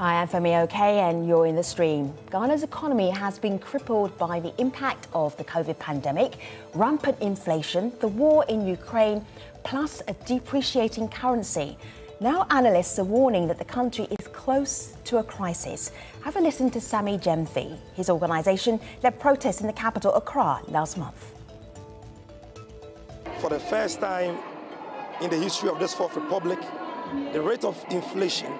Hi, I'm Femi Oke, and you're in the stream. Ghana's economy has been crippled by the impact of the COVID pandemic, rampant inflation, the war in Ukraine, plus a depreciating currency. Now, analysts are warning that the country is close to a crisis. Have a listen to Sammy Gyamfi. His organisation led protests in the capital, Accra, last month. For the first time in the history of this Fourth Republic, the rate of inflation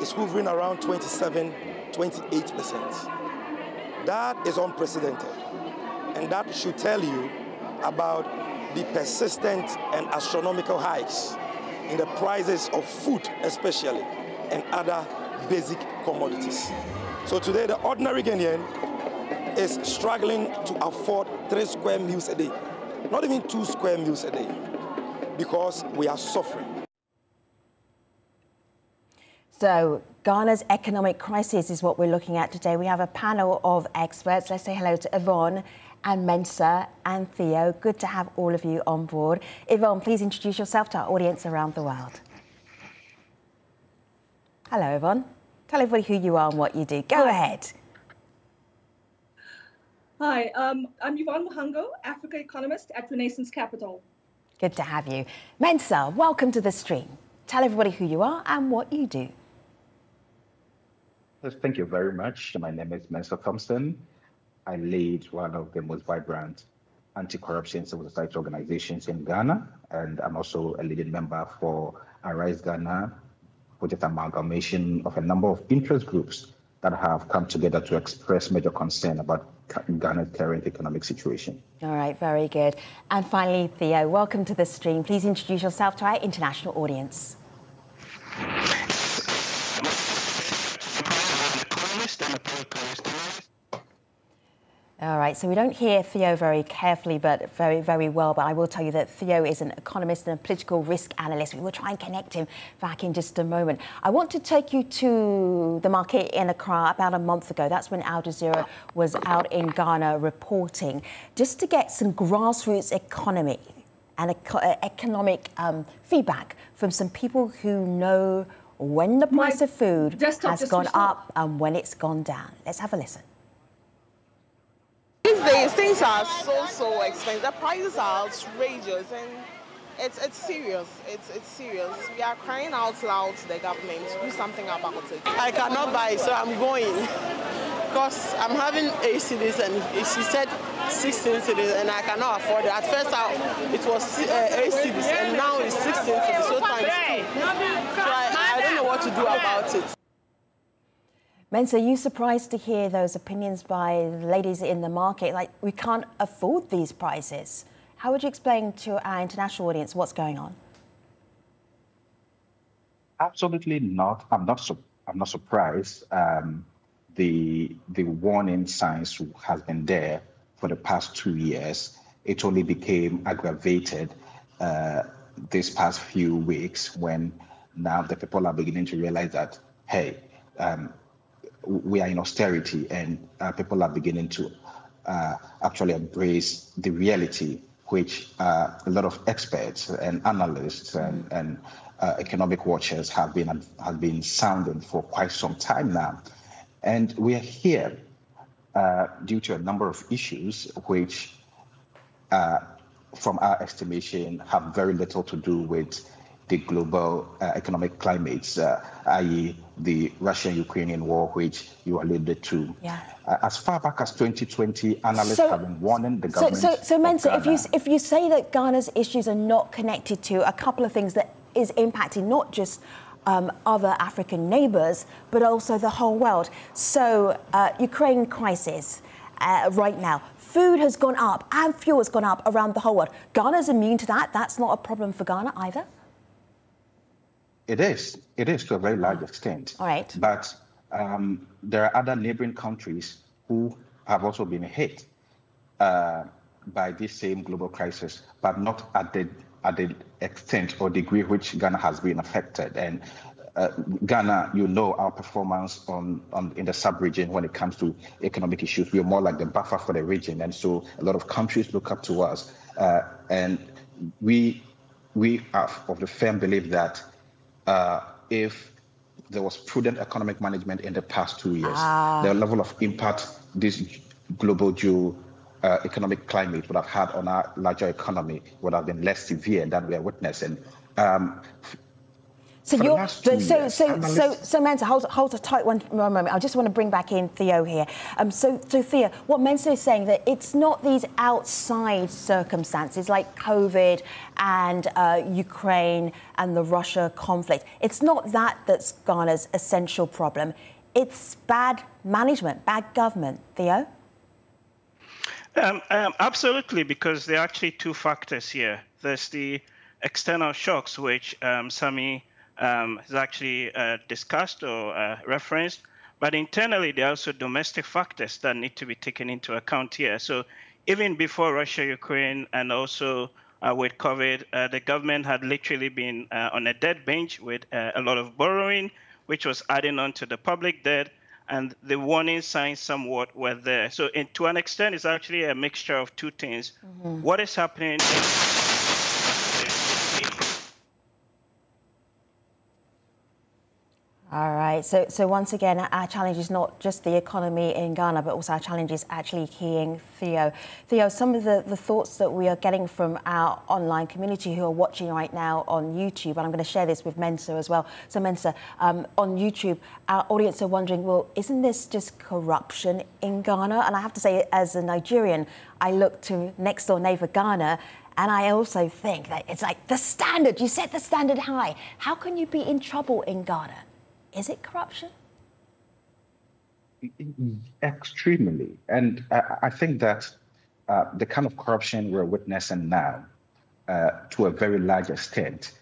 is hovering around 27, 28%. That is unprecedented. And that should tell you about the persistent and astronomical hikes in the prices of food, especially, and other basic commodities. So today, the ordinary Ghanaian is struggling to afford three square meals a day, not even two square meals a day, because we are suffering. So, Ghana's economic crisis is what we're looking at today. We have a panel of experts. Let's say hello to Yvonne and Mensah and Theo. Good to have all of you on board. Yvonne, please introduce yourself to our audience around the world. Hello, Yvonne. Tell everybody who you are and what you do. Go Hi. ahead. Hi, um, I'm Yvonne Mhango, Africa economist at Renaissance Capital. Good to have you. Mensah, welcome to the stream. Tell everybody who you are and what you do. Thank you very much. My name is Mensah Thompson. I lead one of the most vibrant anti-corruption civil society organizations in Ghana, and I'm also a leading member for Arise Ghana, which is an amalgamation of a number of interest groups that have come together to express major concern about Ghana's current economic situation. All right, very good. And finally, Theo, welcome to the stream. Please introduce yourself to our international audience. All right, so we don't hear Theo very carefully, but very, very well. But I will tell you that Theo is an economist and a political risk analyst. We will try and connect him back in just a moment. I want to take you to the market in Accra about a month ago. That's when Al Jazeera was out in Ghana reporting, just to get some grassroots economy and economic um, feedback from some people who know when the price My of food has gone up and when it's gone down. Let's have a listen. These days, things are so, so expensive. The prices are outrageous and it's, it's serious. It's, it's serious. We are crying out loud to the government to do something about it. I cannot buy, so I'm going. Because I'm having 8 cedis and she said 16 cedis and I cannot afford it. At first I, it was uh, 8 cedis and now it's 16 cedis, so times two. So I, I don't know what to do about it. Mensah, are you surprised to hear those opinions by the ladies in the market? Like, we can't afford these prices. How would you explain to our international audience what's going on? Absolutely not. I'm not. I'm not surprised. Um, the the warning signs has been there for the past two years. It only became aggravated uh, this past few weeks when now the people are beginning to realize that hey, um, we are in austerity and uh, people are beginning to uh, actually embrace the reality which uh, a lot of experts and analysts and, and uh, economic watchers have been have been sounding for quite some time now, and we are here uh, due to a number of issues which, uh, from our estimation, have very little to do with the global uh, economic climates, uh, i.e., the Russian-Ukrainian war, which you alluded to. Yeah. Uh, as far back as 2020, analysts so, have been warning the government. So, so, so Mensah, if you if you say that Ghana's issues are not connected to a couple of things that is impacting not just um, other African neighbours, but also the whole world. So, uh, Ukraine crisis uh, right now. Food has gone up and fuel has gone up around the whole world. Ghana's immune to that. That's not a problem for Ghana either. It is. It is to a very large extent. All right. But um, there are other neighboring countries who have also been hit uh, by this same global crisis, but not at the at the extent or degree which Ghana has been affected. And uh, Ghana, you know our performance on, on in the sub-region when it comes to economic issues. We are more like the buffer for the region, and so a lot of countries look up to us. Uh, and we we are of the firm belief that uh, if there was prudent economic management in the past two years. Ah. The level of impact this global geo uh, economic climate would have had on our larger economy would have been less severe than we are witnessing. Um, so you're so so so so, so Mensah, hold hold a tight one, one moment. I just want to bring back in Theo here. Um, so so Theo, what Mensah is saying that it's not these outside circumstances like COVID and uh, Ukraine and the Russia conflict. It's not that that's Ghana's essential problem. It's bad management, bad government. Theo. Um, um, absolutely, because there are actually two factors here. There's the external shocks, which um, Sami um, is actually uh, discussed or uh, referenced. But internally, there are also domestic factors that need to be taken into account here. So even before Russia, Ukraine, and also uh, with COVID, uh, the government had literally been uh, on a dead bench with uh, a lot of borrowing, which was adding on to the public debt. And the warning signs somewhat were there. So, in, to an extent, it's actually a mixture of two things. Mm-hmm. What is happening? All right. So, so once again, our challenge is not just the economy in Ghana, but also our challenge is actually keying Theo. Theo, some of the, the thoughts that we are getting from our online community who are watching right now on YouTube, and I'm going to share this with Mensah as well. So, Mensah, um, on YouTube, our audience are wondering, well, isn't this just corruption in Ghana? And I have to say, as a Nigerian, I look to next door neighbor Ghana and I also think that it's like the standard, you set the standard high. How can you be in trouble in Ghana? Is it corruption? Extremely. And I, I think that uh, the kind of corruption we're witnessing now, uh, to a very large extent,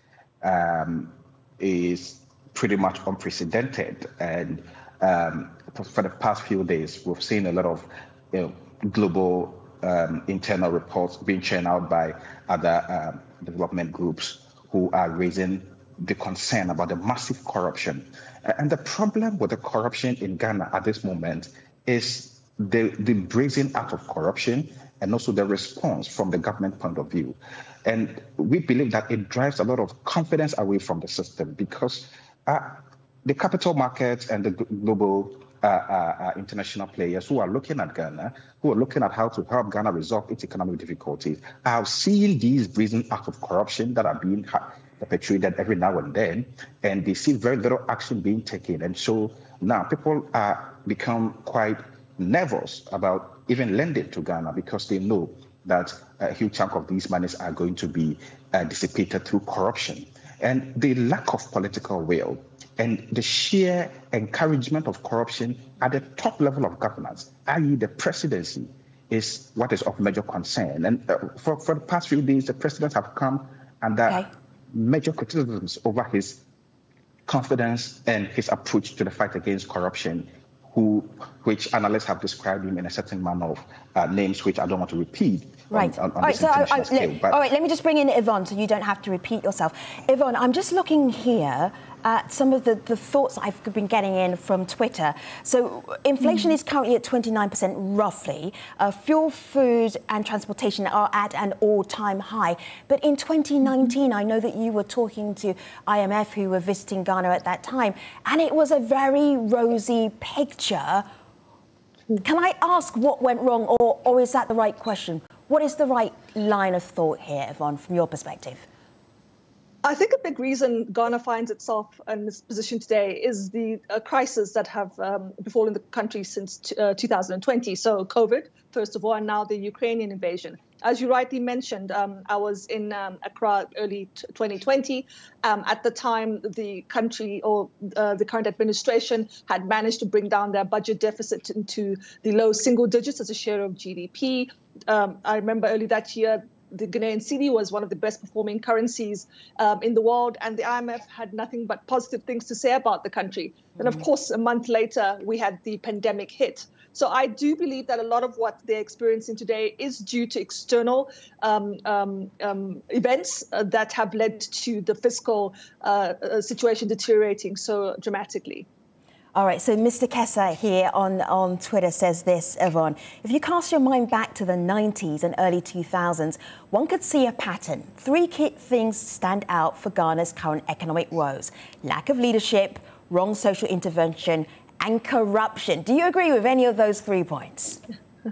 um, is pretty much unprecedented. And um, for the past few days, we've seen a lot of you know, global um, internal reports being churned out by other um, development groups who are raising the concern about the massive corruption. And the problem with the corruption in Ghana at this moment is the, the brazen act of corruption and also the response from the government point of view. And we believe that it drives a lot of confidence away from the system because uh, the capital markets and the global uh, uh, uh, international players who are looking at Ghana, who are looking at how to help Ghana resolve its economic difficulties, are seeing these brazen acts of corruption that are being perpetuated every now and then, and they see very little action being taken. And so now people are become quite nervous about even lending to Ghana because they know that a huge chunk of these monies are going to be uh, dissipated through corruption. And the lack of political will and the sheer encouragement of corruption at the top level of governance, i.e., the presidency, is what is of major concern. And uh, for, for the past few days, the presidents have come under okay major criticisms over his confidence and his approach to the fight against corruption, who, which analysts have described him in a certain manner of uh, names which I don't want to repeat. Right. On, on, on all right. So, I, I, let, all right. Let me just bring in Yvonne, so you don't have to repeat yourself. Yvonne, I'm just looking here at some of the, the thoughts I've been getting in from Twitter. So inflation mm. is currently at 29% roughly. Uh, fuel, food and transportation are at an all-time high. But in 2019, I know that you were talking to IMF who were visiting Ghana at that time, and it was a very rosy picture. Can I ask what went wrong, or, or is that the right question? What is the right line of thought here, Yvonne, from your perspective? I think a big reason Ghana finds itself in this position today is the uh, crisis that have um, befallen the country since t- uh, 2020. So COVID, first of all, and now the Ukrainian invasion. As you rightly mentioned, um, I was in um, Accra early t- 2020. Um, at the time, the country or uh, the current administration had managed to bring down their budget deficit into the low single digits as a share of GDP. Um, I remember early that year, the Ghanaian cedi was one of the best performing currencies um, in the world, and the IMF had nothing but positive things to say about the country. Mm-hmm. And of mm. course, a month later, we had the pandemic hit. So I do believe that a lot of what they're experiencing today is due to external um, um, um events uh, that have led to the fiscal uh, uh situation deteriorating so dramatically. All right, so Mr. Kessa here on, on Twitter says this, Yvonne. If you cast your mind back to the 90s and early 2000s, one could see a pattern. Three key things stand out for Ghana's current economic woes lack of leadership, wrong social intervention, and corruption. Do you agree with any of those three points?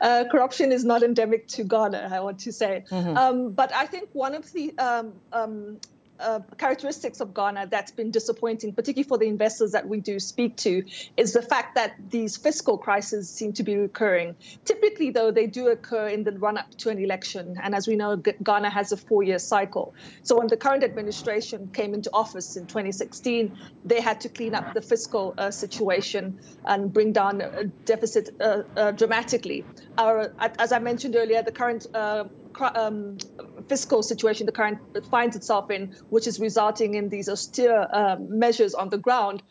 Uh, corruption is not endemic to Ghana, I want to say. Mm-hmm. Um, but I think one of the um, um, uh, characteristics of Ghana that's been disappointing, particularly for the investors that we do speak to, is the fact that these fiscal crises seem to be recurring. Typically, though, they do occur in the run up to an election. And as we know, Ghana has a four year cycle. So when the current administration came into office in 2016, they had to clean up the fiscal uh, situation and bring down a deficit uh, uh dramatically. Our, as I mentioned earlier, the current uh, um, fiscal situation the current finds itself in, which is resulting in these austere um, measures on the ground,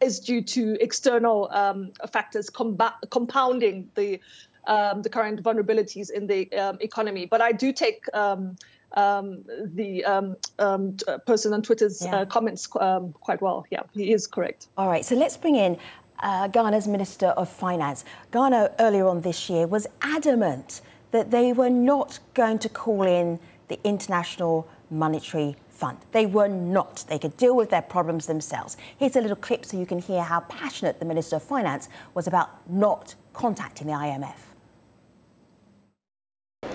is due to external um, factors compounding the um, the current vulnerabilities in the um, economy. But I do take um, the person on Twitter's yeah. uh, comments quite well. Yeah, he is correct. All right, so let's bring in uh, Ghana's Minister of Finance. Ghana earlier on this year was adamant that they were not going to call in the International Monetary Fund. They were not. They could deal with their problems themselves. Here's a little clip so you can hear how passionate the Minister of Finance was about not contacting the IMF.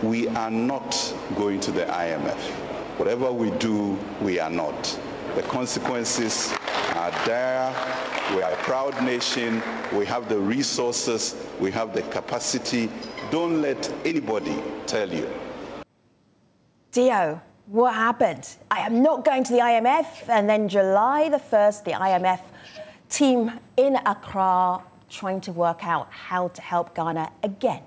We are not going to the IMF. Whatever we do, we are not. The consequences are dire. We are a proud nation. We have the resources. We have the capacity. Don't let anybody tell you Dio, what happened? I am not going to the IMF. And then July the 1st, the IMF team in Accra trying to work out how to help Ghana again.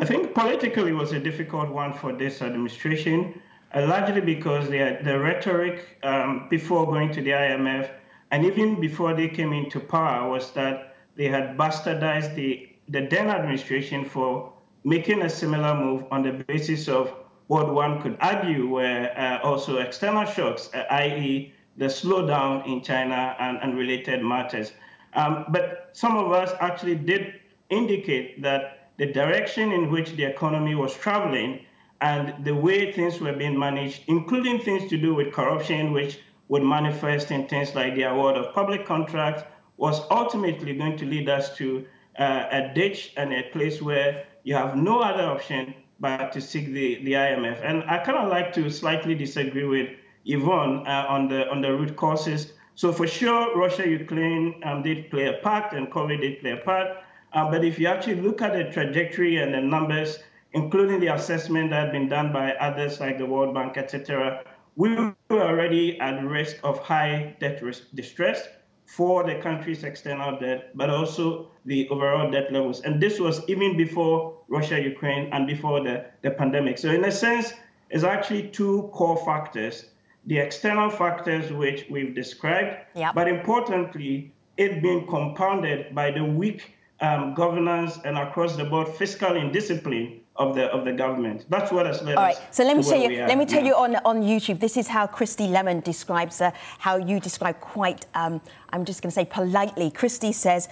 I think politically it was a difficult one for this administration, uh, largely because the, the rhetoric um, before going to the IMF and even before they came into power was that they had bastardized the, the then administration for making a similar move on the basis of what one could argue were uh, also external shocks, uh, i.e., the slowdown in China and, and related matters. Um, but some of us actually did indicate that the direction in which the economy was traveling and the way things were being managed, including things to do with corruption, which would manifest in things like the award of public contracts, was ultimately going to lead us to uh, a ditch and a place where you have no other option but to seek the, the IMF. And I kind of like to slightly disagree with Yvonne uh, on the on the root causes. So for sure, Russia, Ukraine um, did play a part, and COVID did play a part. Uh, but if you actually look at the trajectory and the numbers, including the assessment that had been done by others like the World Bank, etc., we were already at risk of high debt risk distress for the country's external debt, but also the overall debt levels. And this was even before Russia, Ukraine, and before the, the pandemic. So, in a sense, it's actually two core factors the external factors, which we've described, yep. but importantly, it being compounded by the weak um, governance and across the board fiscal indiscipline of the of the government. That's what has led All right. So let me show you. Let me tell you on on YouTube. This is how Christy Lemon describes uh, how you describe quite. Um, I'm just going to say politely. Christy says.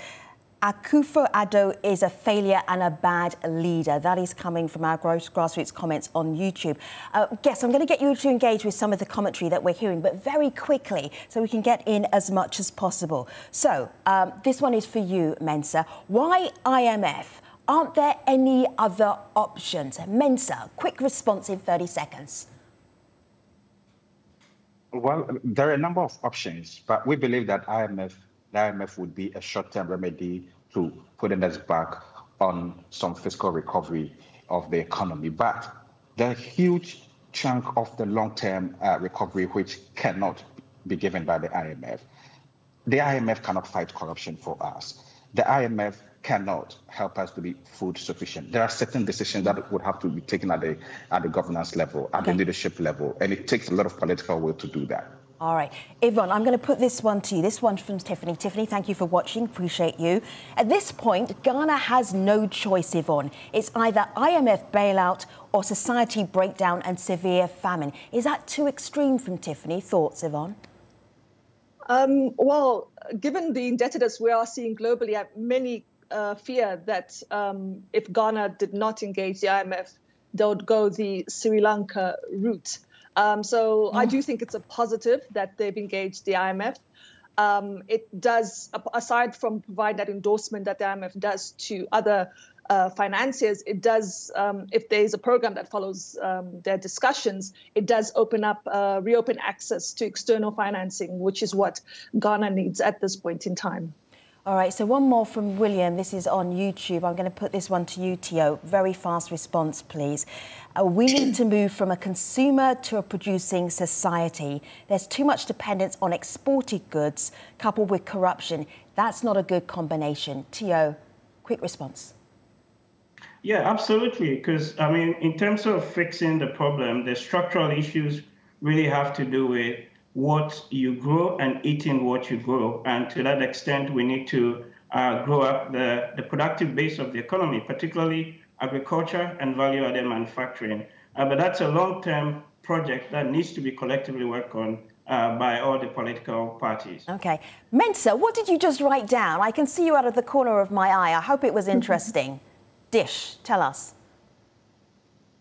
Akufo-Addo is a failure and a bad leader. That is coming from our grassroots comments on YouTube. Uh, guess I'm going to get you to engage with some of the commentary that we're hearing, but very quickly so we can get in as much as possible. So um, this one is for you, Mensah. Why IMF? Aren't there any other options? Mensah, quick response in 30 seconds. Well, there are a number of options, but we believe that IMF, the IMF would be a short-term remedy to putting us back on some fiscal recovery of the economy. But the huge chunk of the long-term uh, recovery which cannot be given by the IMF. The IMF cannot fight corruption for us. The IMF cannot help us to be food sufficient. There are certain decisions that would have to be taken at the at the governance level, at okay. the leadership level, and it takes a lot of political will to do that. All right. Yvonne, I'm going to put this one to you. This one from Tiffany. Tiffany, thank you for watching. Appreciate you. At this point, Ghana has no choice, Yvonne. It's either IMF bailout or society breakdown and severe famine. Is that too extreme from Tiffany? Thoughts, Yvonne? Um, well, given the indebtedness we are seeing globally, many uh, fear that um, if Ghana did not engage the IMF, they would go the Sri Lanka route. Um, so I do think it's a positive that they've engaged the IMF. Um, it does, aside from provide that endorsement that the IMF does to other uh, financiers, it does, um, if there is a program that follows um, their discussions, it does open up, uh, reopen access to external financing, which is what Ghana needs at this point in time. All right, so one more from William. This is on YouTube. I'm going to put this one to you, Theo. Very fast response, please. Uh, we need to move from a consumer to a producing society. There's too much dependence on exported goods coupled with corruption. That's not a good combination. Theo, quick response. Yeah, absolutely. Because, I mean, in terms of fixing the problem, the structural issues really have to do with what you grow and eating what you grow. And to that extent, we need to uh, grow up the, the productive base of the economy, particularly agriculture and value added manufacturing. Uh, but that's a long term project that needs to be collectively worked on uh, by all the political parties. Okay. Mensah, what did you just write down? I can see you out of the corner of my eye. I hope it was interesting. Dish, tell us.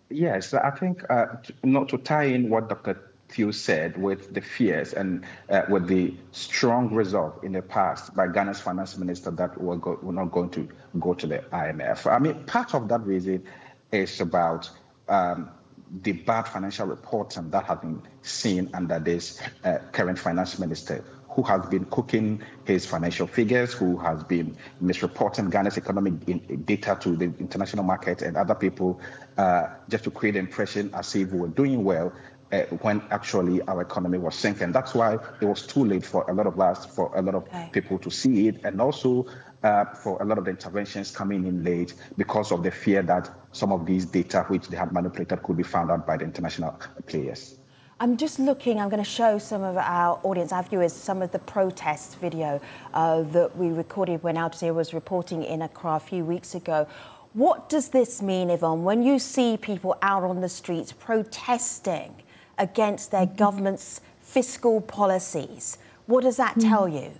Yes, I think uh, not to tie in what Dr. Theo said with the fears and uh, with the strong resolve in the past by Ghana's finance minister that we're, go- we're, not going to go to the IMF. I mean, part of that reason is about um, the bad financial reporting that have been seen under this uh, current finance minister who has been cooking his financial figures, who has been misreporting Ghana's economic data to the international market and other people uh, just to create the impression as if we were doing well uh, when actually our economy was sinking. That's why it was too late for a lot of us, for a lot of okay. people to see it, and also uh, for a lot of the interventions coming in late because of the fear that some of these data which they had manipulated could be found out by the international players. I'm just looking, I'm going to show some of our audience, our viewers, some of the protest video uh, that we recorded when Al Jazeera was reporting in Accra a few weeks ago. What does this mean, Yvonne, when you see people out on the streets protesting against their government's fiscal policies. What does that tell you?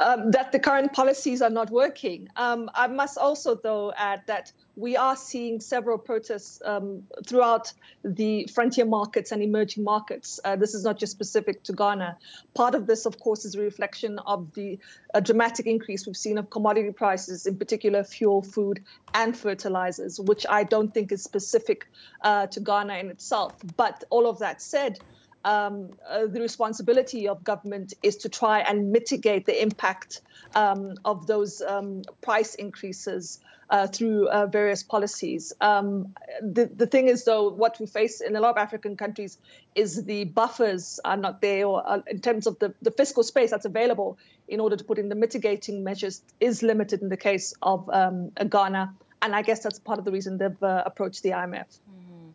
Um, that the current policies are not working. Um, I must also, though, add that we are seeing several protests um, throughout the frontier markets and emerging markets. Uh, this is not just specific to Ghana. Part of this, of course, is a reflection of the uh, dramatic increase we've seen of commodity prices, in particular fuel, food, and fertilizers, which I don't think is specific uh, to Ghana in itself. But all of that said, um, uh, the responsibility of government is to try and mitigate the impact um, of those um, price increases uh, through uh, various policies. Um, the, the thing is, though, what we face in a lot of African countries is the buffers are not there, or uh, in terms of the, the fiscal space that's available in order to put in the mitigating measures is limited in the case of um, Ghana. And I guess that's part of the reason they've uh, approached the IMF. Mm-hmm.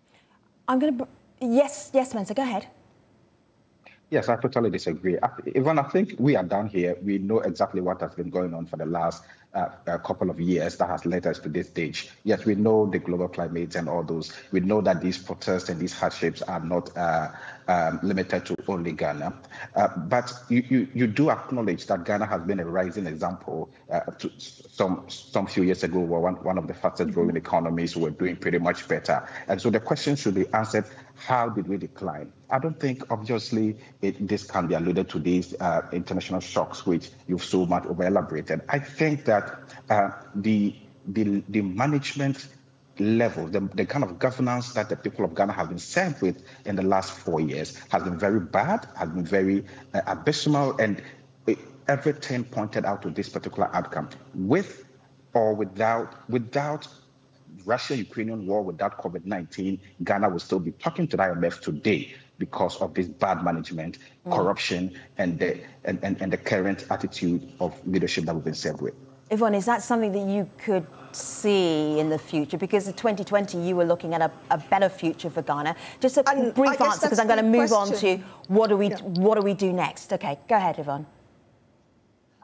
I'm going to. Yes, yes, Mensah, go ahead. Yes, I totally disagree. Even I think we are down here. We know exactly what has been going on for the last uh, couple of years that has led us to this stage. Yes, we know the global climate and all those. We know that these protests and these hardships are not uh, um, limited to only Ghana. Uh, but you, you, you, do acknowledge that Ghana has been a rising example. Uh, some some few years ago, we were one, one of the fastest growing economies. We were doing pretty much better. And so the question should be answered how did we decline? I don't think, obviously, it, this can be alluded to these uh, international shocks, which you've so much over elaborated. I think that uh, the, the, the management level, the, the kind of governance that the people of Ghana have been served with in the last four years has been very bad, has been very uh, abysmal, and everything pointed out to this particular outcome. With or without, without Russia-Ukrainian war without COVID-19, Ghana will still be talking to the IMF today because of this bad management, mm. corruption, and the and, and, and the current attitude of leadership that we've been served with. Yvonne, is that something that you could see in the future? Because in 2020, you were looking at a, a better future for Ghana. Just a and brief answer, because I'm going to move question. on to what do we yeah. what do we do next? Okay, go ahead, Yvonne.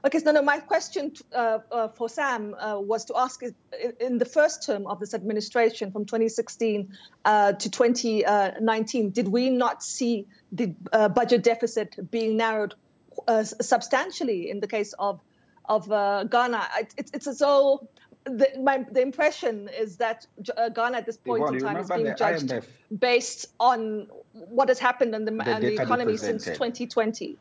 Okay, so no, my question uh, uh, for Sam uh, was to ask in, in, the first term of this administration from 2016 uh, to 2019, did we not see the uh, budget deficit being narrowed uh, substantially in the case of of Ghana? It, it's, it's as though the, my, the impression is that uh, Ghana at this point Yvonne, in time is being judged IMF, based on what has happened in the, the, in the economy since 2020.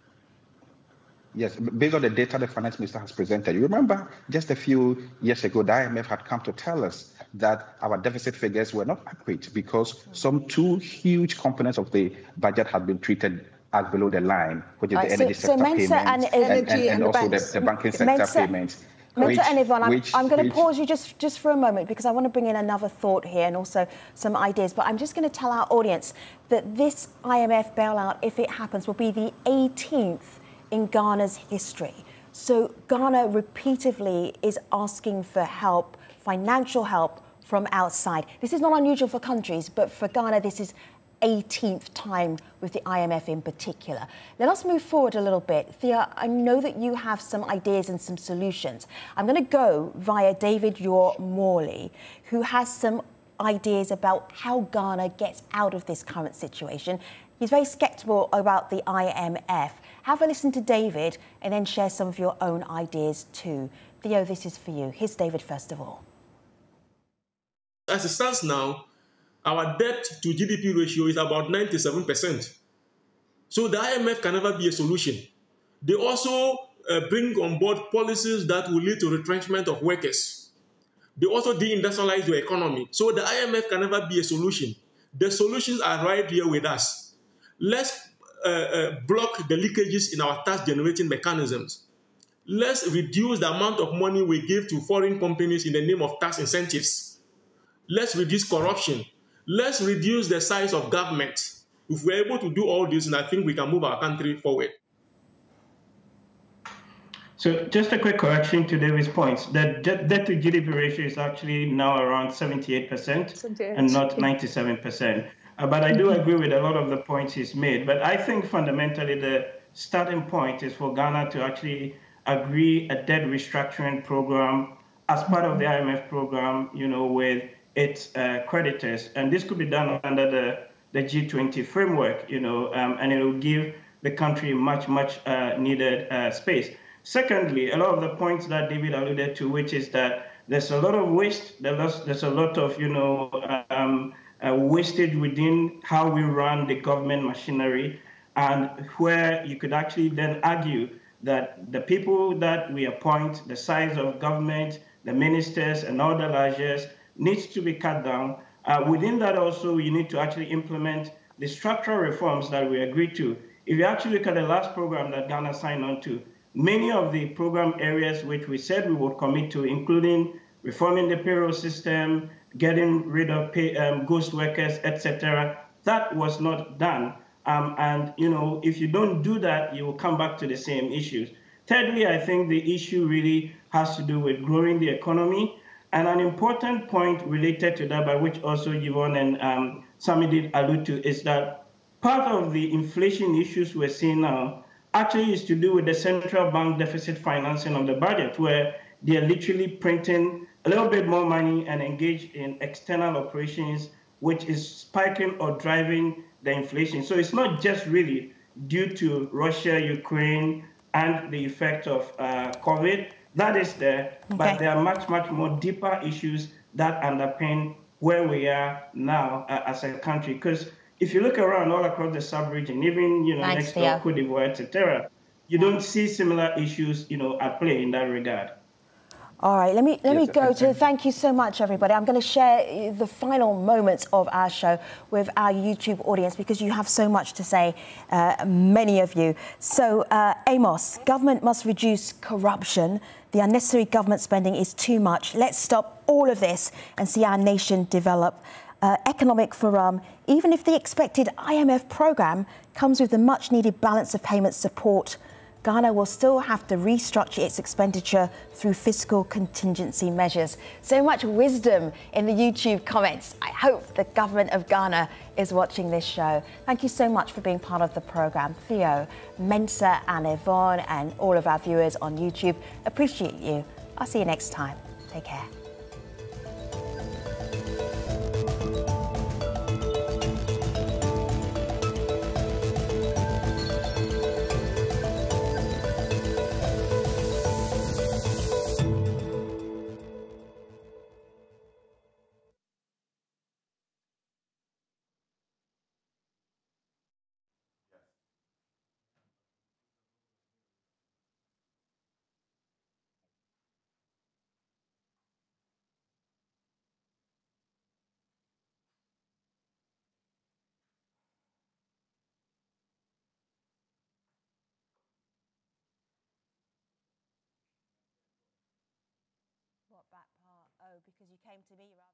Yes, based on the data the finance minister has presented. You remember just a few years ago, the IMF had come to tell us that our deficit figures were not accurate because some two huge components of the budget had been treated as below the line, which is right, the energy so, sector so payments and, and, and, and also the, the, banking sector Mensah, payments. Mensah and Yvonne, I'm, I'm going to pause you just, just for a moment because I want to bring in another thought here and also some ideas. But I'm just going to tell our audience that this IMF bailout, if it happens, will be the 18th in Ghana's history. So Ghana repeatedly is asking for help, financial help from outside. This is not unusual for countries, but for Ghana, this is 18th time with the IMF in particular. Let us move forward a little bit. Theo, I know that you have some ideas and some solutions. I'm going to go via David Yor Morley, who has some ideas about how Ghana gets out of this current situation. He's very sceptical about the IMF. Have a listen to David and then share some of your own ideas too. Theo, this is for you. Here's David first of all. As it stands now, our debt to GDP ratio is about 97%. So the IMF can never be a solution. They also uh, bring on board policies that will lead to retrenchment of workers. They also deindustrialize the economy. So the IMF can never be a solution. The solutions are right here with us. Let's uh, uh, block the leakages in our tax generating mechanisms. Let's reduce the amount of money we give to foreign companies in the name of tax incentives. Let's reduce corruption. Let's reduce the size of government. If we're able to do all this, and I think we can move our country forward. So just a quick correction to David's points. The debt to GDP ratio is actually now around 78%, 78. and not 97%. Uh, but I do agree with a lot of the points he's made. But I think fundamentally the starting point is for Ghana to actually agree a debt restructuring program as part of the IMF program, you know, with its uh, creditors. And this could be done under the, the G20 framework, you know, um, and it will give the country much, much uh, needed uh, space. Secondly, a lot of the points that David alluded to, which is that there's a lot of waste, there's, a lot of, you know, um, wastage within how we run the government machinery, and where you could actually then argue that the people that we appoint, the size of government, the ministers, and all the largest needs to be cut down. Uh, within that also, you need to actually implement the structural reforms that we agreed to. If you actually look at the last program that Ghana signed on to, many of the program areas which we said we would commit to, including reforming the payroll system, getting rid of pay, um, ghost workers, etc., that was not done. Um, and you know, if you don't do that, you will come back to the same issues. Thirdly, I think the issue really has to do with growing the economy. And an important point related to that, by which also Yvonne and um, Sami did allude to, is that part of the inflation issues we're seeing now actually is to do with the central bank deficit financing of the budget, where they're literally printing a little bit more money and engage in external operations, which is spiking or driving the inflation. So it's not just really due to Russia, Ukraine, and the effect of uh, COVID that is there, okay. but there are much, much more deeper issues that underpin where we are now uh, as a country. Because if you look around all across the sub-region, even you know Thanks, next door, Cote d'Ivoire, etc., you don't see similar issues, you know, at play in that regard. All right, let me let yes, me go to thank you so much, everybody. I'm going to share the final moments of our show with our YouTube audience because you have so much to say, uh, many of you. So, uh, Amos, government must reduce corruption. The unnecessary government spending is too much. Let's stop all of this and see our nation develop. Uh, economic forum, even if the expected IMF program comes with the much needed balance of payments support Ghana will still have to restructure its expenditure through fiscal contingency measures. So much wisdom in the YouTube comments. I hope the government of Ghana is watching this show. Thank you so much for being part of the program. Theo, Mensah and Yvonne and all of our viewers on YouTube. Appreciate you. I'll see you next time. Take care. Because you came to me rather